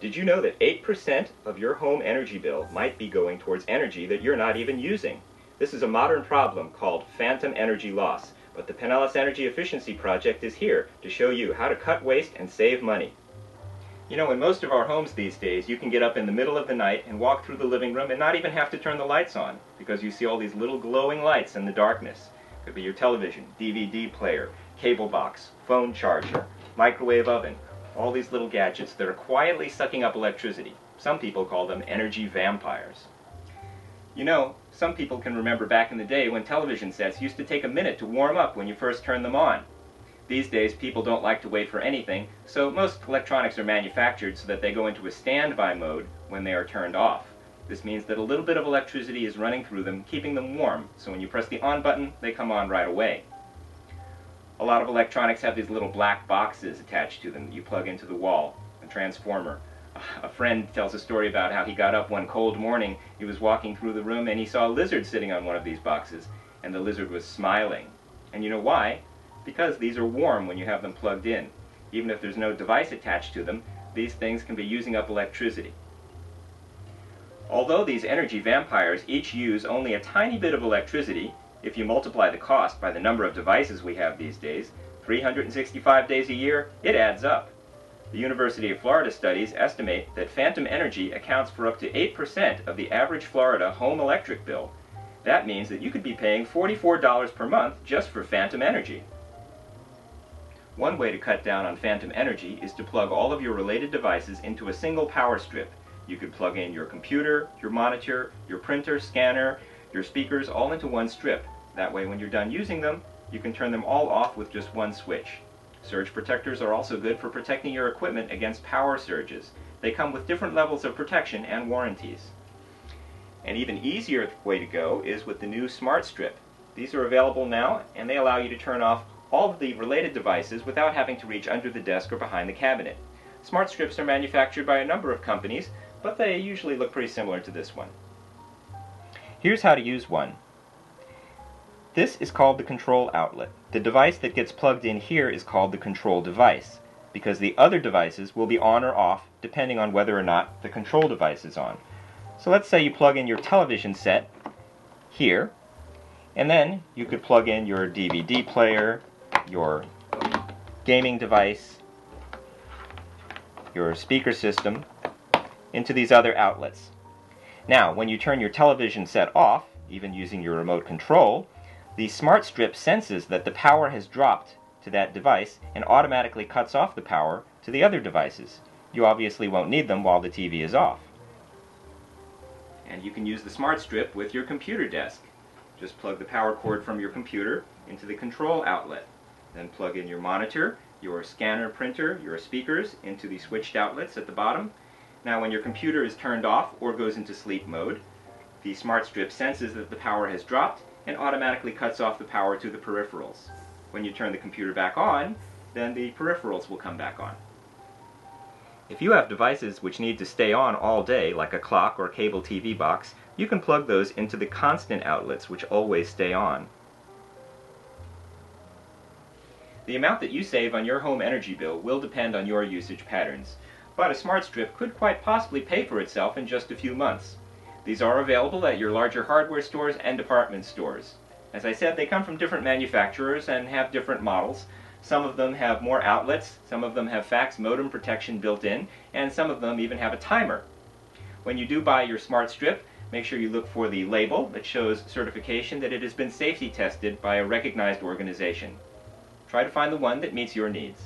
Did you know that 8% of your home energy bill might be going towards energy that you're not even using? This is a modern problem called phantom energy loss, but the Pinellas Energy Efficiency Project is here to show you how to cut waste and save money. You know, in most of our homes these days, you can get up in the middle of the night and walk through the living room and not even have to turn the lights on, because you see all these little glowing lights in the darkness. Could be your television, DVD player, cable box, phone charger, microwave oven, all these little gadgets that are quietly sucking up electricity. Some people call them energy vampires. You know, some people can remember back in the day when television sets used to take a minute to warm up when you first turned them on. These days, people don't like to wait for anything, so most electronics are manufactured so that they go into a standby mode when they are turned off. This means that a little bit of electricity is running through them, keeping them warm, so when you press the on button, they come on right away. A lot of electronics have these little black boxes attached to them that you plug into the wall, a transformer. A friend tells a story about how he got up one cold morning, he was walking through the room and he saw a lizard sitting on one of these boxes, and the lizard was smiling. And you know why? Because these are warm when you have them plugged in. Even if there's no device attached to them, these things can be using up electricity. Although these energy vampires each use only a tiny bit of electricity, if you multiply the cost by the number of devices we have these days, 365 days a year, it adds up. The University of Florida studies estimate that phantom energy accounts for up to 8% of the average Florida home electric bill. That means that you could be paying $44 per month just for phantom energy. One way to cut down on phantom energy is to plug all of your related devices into a single power strip. You could plug in your computer, your monitor, your printer, scanner, your speakers all into one strip. That way when you're done using them, you can turn them all off with just one switch. Surge protectors are also good for protecting your equipment against power surges. They come with different levels of protection and warranties. An even easier way to go is with the new Smart Strip. These are available now, and they allow you to turn off all of the related devices without having to reach under the desk or behind the cabinet. Smart Strips are manufactured by a number of companies, but they usually look pretty similar to this one. Here's how to use one. This is called the control outlet. The device that gets plugged in here is called the control device, because the other devices will be on or off depending on whether or not the control device is on. So let's say you plug in your television set here, and then you could plug in your DVD player, your gaming device, your speaker system into these other outlets. Now, when you turn your television set off, even using your remote control, the smart strip senses that the power has dropped to that device and automatically cuts off the power to the other devices. You obviously won't need them while the TV is off. And you can use the smart strip with your computer desk. Just plug the power cord from your computer into the control outlet. Then plug in your monitor, your scanner printer, your speakers into the switched outlets at the bottom. Now when your computer is turned off or goes into sleep mode, the smart strip senses that the power has dropped and automatically cuts off the power to the peripherals. When you turn the computer back on, then the peripherals will come back on. If you have devices which need to stay on all day, like a clock or cable TV box, you can plug those into the constant outlets which always stay on. The amount that you save on your home energy bill will depend on your usage patterns, but a smart strip could quite possibly pay for itself in just a few months. These are available at your larger hardware stores and department stores. As I said, they come from different manufacturers and have different models. Some of them have more outlets, some of them have fax modem protection built in, and some of them even have a timer. When you do buy your smart strip, make sure you look for the label that shows certification that it has been safety tested by a recognized organization. Try to find the one that meets your needs.